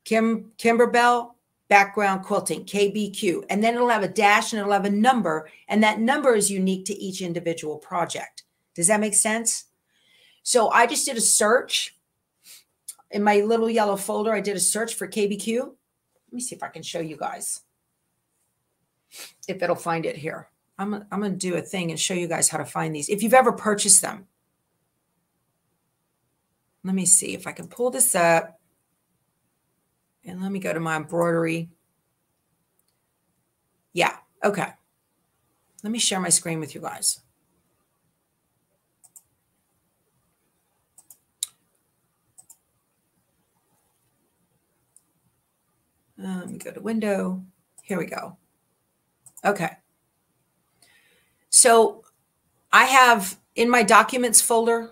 Kim Kimberbell background quilting, KBQ. And then it'll have a dash and it'll have a number. And that number is unique to each individual project. Does that make sense? So I just did a search in my little yellow folder. I did a search for KBQ. Let me see if I can show you guys if it'll find it here. I'm, I'm going to do a thing and show you guys how to find these. If you've ever purchased them. Let me see if I can pull this up. And let me go to my embroidery. Yeah, okay. Let me share my screen with you guys. Let me go to window. Here we go. Okay. So I have in my documents folder,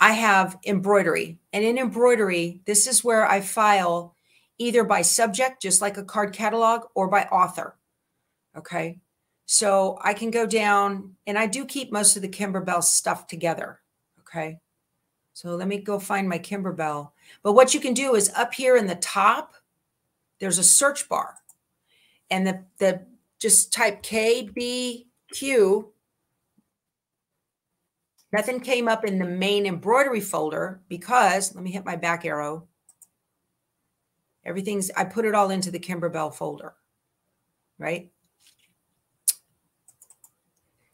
I have embroidery. And in embroidery, this is where I file either by subject, just like a card catalog, or by author. Okay. So I can go down and I do keep most of the Kimberbell stuff together. Okay. So let me go find my Kimberbell. But what you can do is up here in the top, there's a search bar. And the, the just type KBQ. Nothing came up in the main embroidery folder because, let me hit my back arrow. Everything's, I put it all into the Kimberbell folder, right?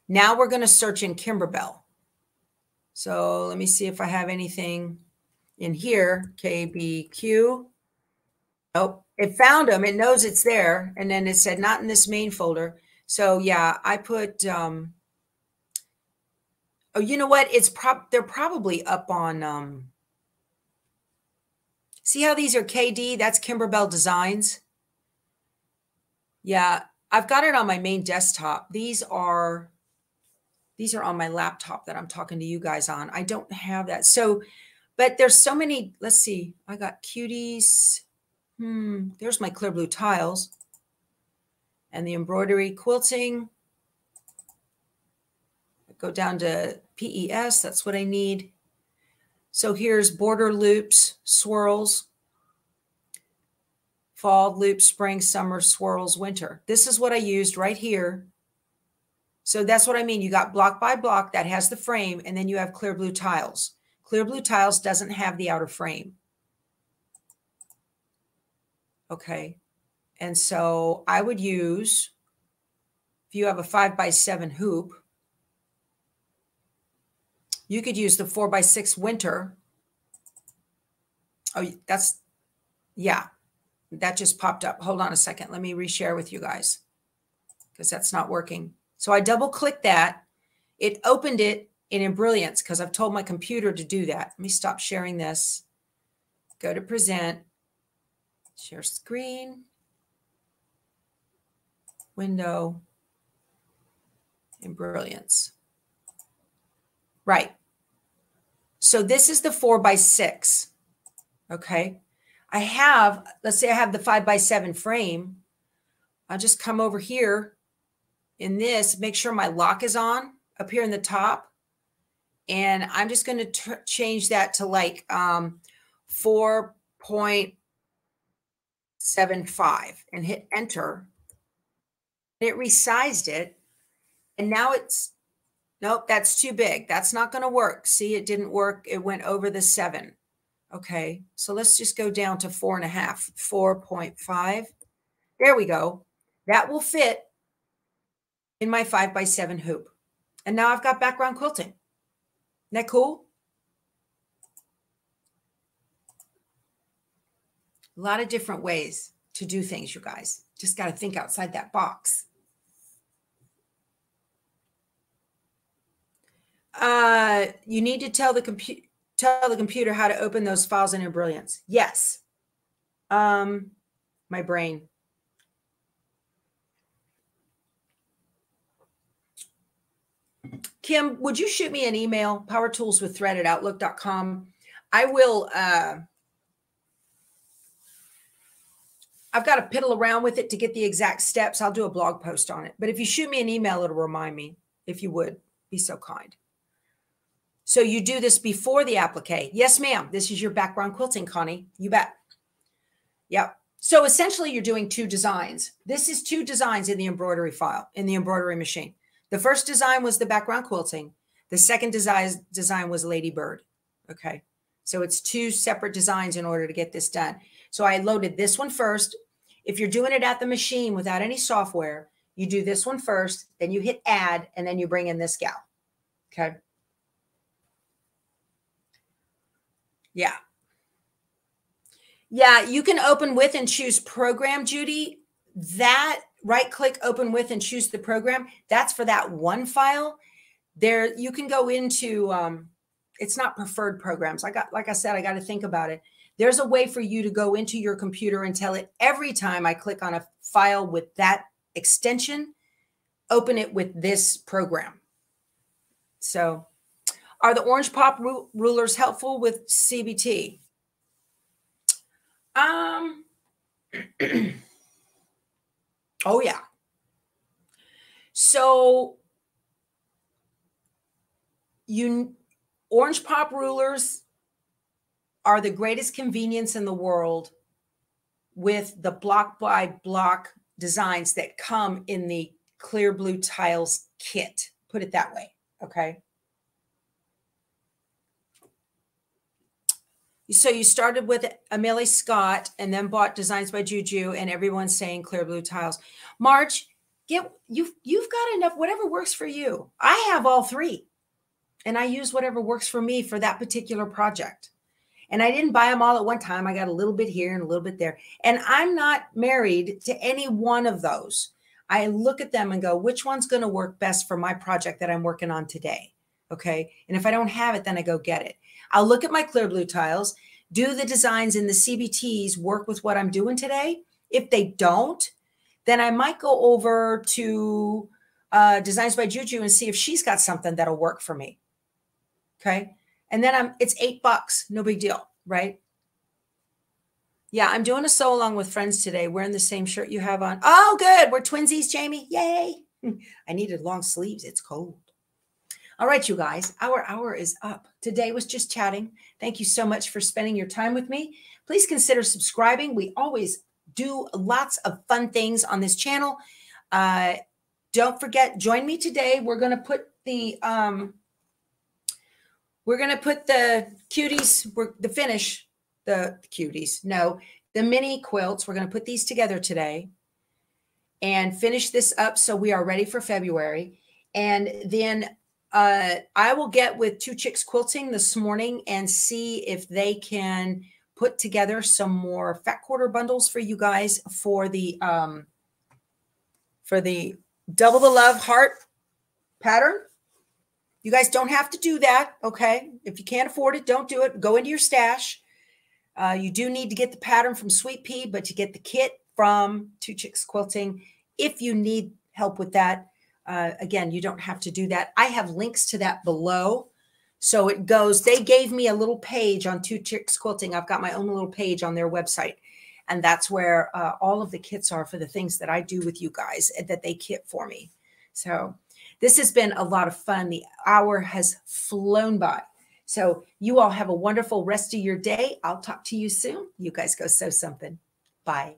Now we're going to search in Kimberbell. So let me see if I have anything in here. KBQ. Nope. It found them. It knows it's there. And then it said not in this main folder. So yeah, I put, um, oh, you know what? It's prob they're probably up on, um, See how these are KD? That's Kimberbell Designs. Yeah, I've got it on my main desktop. These are these are on my laptop that I'm talking to you guys on. I don't have that. So, but there's so many. Let's see. I got cuties. Hmm. There's my clear blue tiles and the embroidery quilting. Go down to PES. That's what I need. So here's border loops, swirls, fall, loop, spring, summer, swirls, winter. This is what I used right here. So that's what I mean. You got block by block that has the frame, and then you have clear blue tiles. Clear blue tiles doesn't have the outer frame. Okay. And so I would use, if you have a five by seven hoop, you could use the four by six winter. Oh, that's, yeah, that just popped up. Hold on a second. Let me reshare with you guys because that's not working. So I double clicked that. It opened it Embrilliance because I've told my computer to do that. Let me stop sharing this. Go to present, share screen, window, Embrilliance. Right. So this is the four by six. Okay. I have, let's say I have the five by seven frame. I'll just come over here in this, make sure my lock is on up here in the top. And I'm just going to change that to like um, 4.75 and hit enter. And It resized it. And now it's Nope, that's too big. That's not going to work. See, it didn't work. It went over the seven. Okay, so let's just go down to four and a half, 4.5. There we go. That will fit in my five by seven hoop. And now I've got background quilting. Isn't that cool? A lot of different ways to do things, you guys. Just got to think outside that box. Uh, you need to tell the computer tell the computer how to open those files in your brilliance. Yes. Um, my brain. Kim, would you shoot me an email, power tools with thread at outlook.com? I will, uh, I've got to piddle around with it to get the exact steps. I'll do a blog post on it. But if you shoot me an email, it'll remind me if you would be so kind. So you do this before the applique. Yes, ma'am. This is your background quilting, Connie. You bet. Yep. so essentially you're doing two designs. This is two designs in the embroidery file, in the embroidery machine. The first design was the background quilting. The second design, design was Lady Bird. Okay. So it's two separate designs in order to get this done. So I loaded this one first. If you're doing it at the machine without any software, you do this one first, then you hit add, and then you bring in this gal. Okay. Yeah. Yeah, you can open with and choose program, Judy. That right click open with and choose the program. That's for that one file. There you can go into um it's not preferred programs. I got like I said I got to think about it. There's a way for you to go into your computer and tell it every time I click on a file with that extension, open it with this program. So, are the orange pop ru rulers helpful with CBT? Um, oh, yeah. So, you orange pop rulers are the greatest convenience in the world with the block by block designs that come in the clear blue tiles kit. Put it that way. Okay. So you started with Amelie Scott and then bought Designs by Juju, and everyone's saying clear blue tiles. March, get you've you've got enough, whatever works for you. I have all three, and I use whatever works for me for that particular project. And I didn't buy them all at one time. I got a little bit here and a little bit there. And I'm not married to any one of those. I look at them and go, which one's going to work best for my project that I'm working on today? Okay. And if I don't have it, then I go get it. I'll look at my clear blue tiles, do the designs in the CBTs work with what I'm doing today? If they don't, then I might go over to uh, Designs by Juju and see if she's got something that'll work for me. Okay. And then I'm it's eight bucks, no big deal, right? Yeah, I'm doing a sew along with friends today, wearing the same shirt you have on. Oh, good. We're twinsies, Jamie. Yay. I needed long sleeves. It's cold. All right, you guys, our hour is up. Today was just chatting. Thank you so much for spending your time with me. Please consider subscribing. We always do lots of fun things on this channel. Uh, don't forget, join me today. We're going to put the um, we're going to put the cuties, we're, the finish, the, cuties, no, the mini quilts. We're going to put these together today and finish this up so we are ready for February. And then uh, I will get with Two Chicks Quilting this morning and see if they can put together some more fat quarter bundles for you guys for the um, for the double the love heart pattern you guys don't have to do that. Okay. If you can't afford it, don't do it. Go into your stash. Uh, you do need to get the pattern from Sweet Pea, but you get the kit from Two Chicks Quilting. If you need help with that, uh, again, you don't have to do that. I have links to that below. So it goes, they gave me a little page on Two Chicks Quilting. I've got my own little page on their website. And that's where uh, all of the kits are for the things that I do with you guys that they kit for me. So this has been a lot of fun. The hour has flown by. So you all have a wonderful rest of your day. I'll talk to you soon. You guys go sew something. Bye.